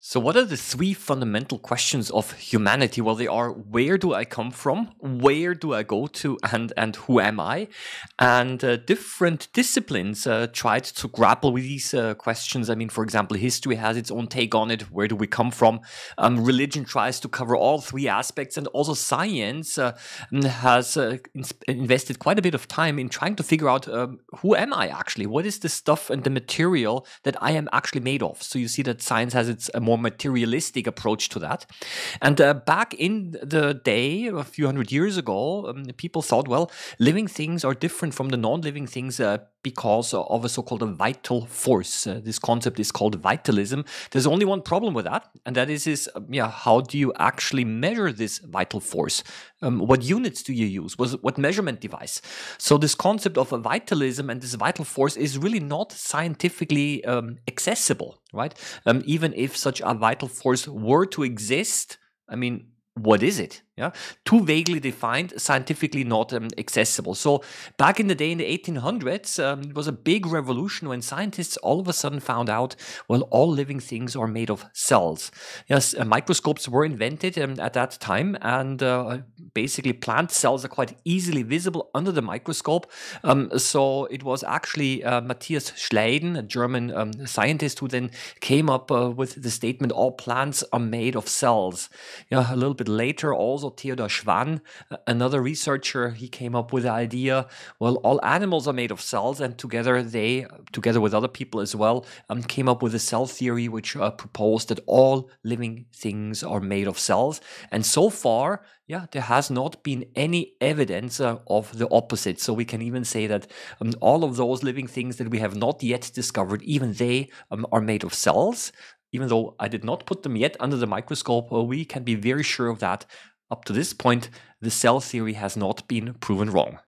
So, what are the three fundamental questions of humanity? Well, they are where do I come from, where do I go to, and and who am I? And uh, different disciplines uh, tried to grapple with these uh, questions. I mean, for example, history has its own take on it. Where do we come from? Um, religion tries to cover all three aspects, and also science uh, has uh, invested quite a bit of time in trying to figure out um, who am I actually? What is the stuff and the material that I am actually made of? So you see that science has its um, more materialistic approach to that. And uh, back in the day, a few hundred years ago, um, people thought, well, living things are different from the non living things uh, because of a so called a vital force. Uh, this concept is called vitalism. There's only one problem with that, and that is, is um, yeah, how do you actually measure this vital force? Um, what units do you use? What measurement device? So, this concept of a vitalism and this vital force is really not scientifically um, accessible, right? Um, even if such a vital force were to exist, I mean, what is it? Yeah, too vaguely defined, scientifically not um, accessible. So back in the day in the 1800s, um, it was a big revolution when scientists all of a sudden found out, well, all living things are made of cells. Yes, uh, microscopes were invented um, at that time, and uh, basically plant cells are quite easily visible under the microscope. Um, so it was actually uh, Matthias Schleiden, a German um, scientist, who then came up uh, with the statement, all plants are made of cells. Yeah, a little bit later, also Theodor Schwann, another researcher, he came up with the idea, well, all animals are made of cells, and together they, together with other people as well, um, came up with a cell theory which uh, proposed that all living things are made of cells. And so far, yeah, there has not been any evidence uh, of the opposite. So we can even say that um, all of those living things that we have not yet discovered, even they um, are made of cells. Even though I did not put them yet under the microscope, uh, we can be very sure of that up to this point, the cell theory has not been proven wrong.